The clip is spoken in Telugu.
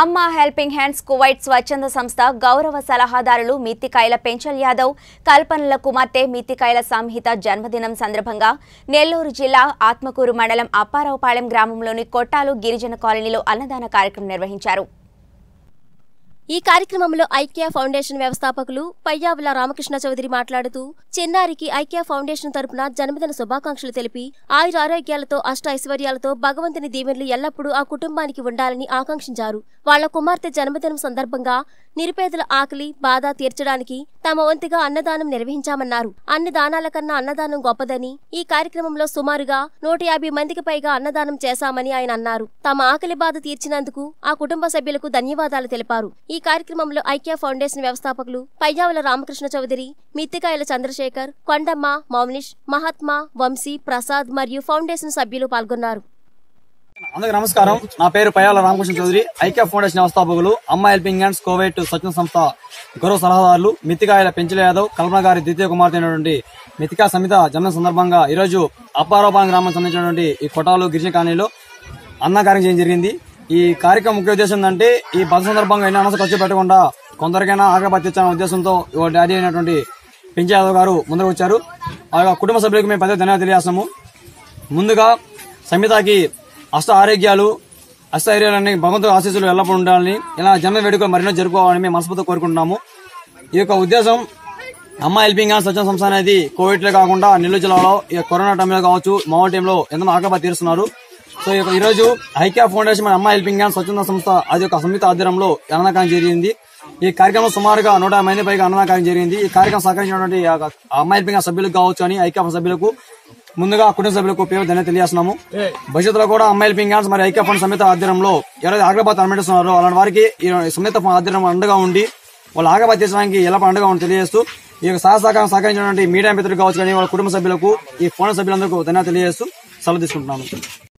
అమ్మ హెల్పింగ్ హ్యాండ్స్ కువైట్ స్వచ్ఛంద సంస్థ గౌరవ సలహాదారులు మిత్తికాయల పెంచల్ యాదవ్ కల్పనల కుమార్తె మిత్తికాయల సంహిత జన్మదినం సందర్భంగా నెల్లూరు జిల్లా ఆత్మకూరు మండలం అప్పారావుపాలెం గ్రామంలోని కొట్టాలు గిరిజన కాలనీలో అన్నదాన కార్యక్రమం నిర్వహించారు. ఈ కార్యక్రమంలో ఐక్య ఫౌండేషన్ వ్యవస్థాపకులు పయ్యావుల రామకృష్ణ చౌదరి మాట్లాడుతూ చిన్నారికి ఐక్య ఫౌండేషన్ తరపున జన్మదిన శుభాకాంక్షలు తెలిపి ఆయుర ఆరోగ్యాలతో అష్ట ఐశ్వర్యాలతో భగవంతుని దీవెనలు ఎల్లప్పుడూ ఆ కుటుంబానికి ఉండాలని ఆకాంక్షించారు. వాళ్ళ కుమార్తె జన్మదినం సందర్భంగా నిరుపేదల ఆకలి బాధ తీర్చడానికి తమ వంతుగా అన్నదానం నిర్వహించామన్నారు. అన్ని దానాల కన్నా అన్నదానం గొప్పదని ఈ కార్యక్రమంలో సుమారుగా నూట యాభై మందికి పైగా అన్నదానం చేశామని ఆయన అన్నారు. తమ ఆకలి బాధ తీర్చినందుకు ఆ కుటుంబ సభ్యులకు ధన్యవాదాలు తెలిపారు. ఈ కార్యక్రమంలో ఐక్య ఫౌండేషన్ వ్యవస్థాపకులు పయ్యావుల రామకృష్ణ చౌదరి మిత్తికాయల చంద్రశేఖర్ కొండమ్మ మౌనిష్ మహాత్మా వంశీ ప్రసాద్ మరియు ఫౌండేషన్ సభ్యులు పాల్గొన్నారు. అందరికి నమస్కారం. నా పేరు పయాల రామకృష్ణ చౌదరి. ఐక్య ఫౌండేషన్ వ్యవస్థాపకులు అమ్మ హెల్పింగ్ హ్యాండ్స్ కోవైట్ స్వచ్ఛంద సంస్థ గౌరవ సలహాదారులు మితికాయల పెంచల యాదవ్ కల్పన గారి ద్వితీయ కుమార్తె అయినటువంటి మితికా సమిత జన్మ సందర్భంగా ఈరోజు రోజు గ్రామానికి సంబంధించినటువంటి ఈ కొటాలు గిరిజన కాలనీలో అన్న కార్యం చేయడం జరిగింది. ఈ కార్యక్రమం ముఖ్య ఉద్దేశం ఏంటంటే ఈ బస్ సందర్భంగా ఎన్ని అనవసరం ఖర్చు పెట్టకుండా కొందరికైనా ఆగ్రహపతి ఉద్దేశంతో డాడీ అయినటువంటి పెంచ యాదవ్ గారు ముందుకు వచ్చారు. ఆ యొక్క కుటుంబ సభ్యులకు మేము పెద్ద ధన్యవాదాలు తెలియజేస్తాము ముందుగా సంహితకి అష్ట ఆరోగ్యాలు అష్ట ఐర్యాలన్నీ భగవంతుడు ఆశీస్సులు ఎల్లప్పుడు ఉండాలని ఇలా జన్మ వేడుకలు మరెన్నో జరుపుకోవాలని మేము మనస్ఫూర్తిగా కోరుకుంటున్నాము. ఈ యొక్క ఉద్దేశం అమ్మ హెల్పింగ్ అండ్ స్వచ్ఛంద సంస్థ అనేది కోవిడ్లో కాకుండా నెల్లూరు జిల్లాలో ఈ కరోనా టైంలో కావచ్చు మామూలు టైంలో ఎంతో ఆకలి తీరుస్తున్నారు. సో ఈ రోజు ఐక్యా ఫౌండేషన్ మన అమ్మ హెల్పింగ్ అండ్ స్వచ్ఛంద సంస్థ అది ఒక సంయుక్త ఆధ్వర్యంలో అన్నదానం జరిగింది. ఈ కార్యక్రమం సుమారుగా నూట మంది పైగా అన్నదానం జరిగింది. ఈ కార్యక్రమం సహకరించినటువంటి అమ్మ హెల్పింగ్ సభ్యులకు కావచ్చు అని ఐక్యా సభ్యులకు ముందుగా కుటుంబ సభ్యులకు పేరు తెలియజేస్తున్నాము. భవిష్యత్తులో కూడా అమ్మాయి హెల్పింగ్ హ్యాండ్స్ మరి ఐక్య ఫండ్ సమిత ఆధ్వర్యంలో ఎవరైతే ఆగ్రబాద్ అనుమతిస్తున్నారో అలాంటి వారికి ఈ సమిత ఆధ్వర్యం అండగా ఉండి వాళ్ళు ఆగ్రబాద్ తీసడానికి ఎలా అండగా ఉండి తెలియజేస్తూ ఈ యొక్క సహ సహకారం సహకరించినటువంటి మీడియా మిత్రులు కావచ్చు కానీ వాళ్ళ కుటుంబ సభ్యులకు ఈ ఫోన్ సభ్యులందరికీ ధన్యత తెలియజేస్తూ సెలవు తీసుకుంటున్నాను.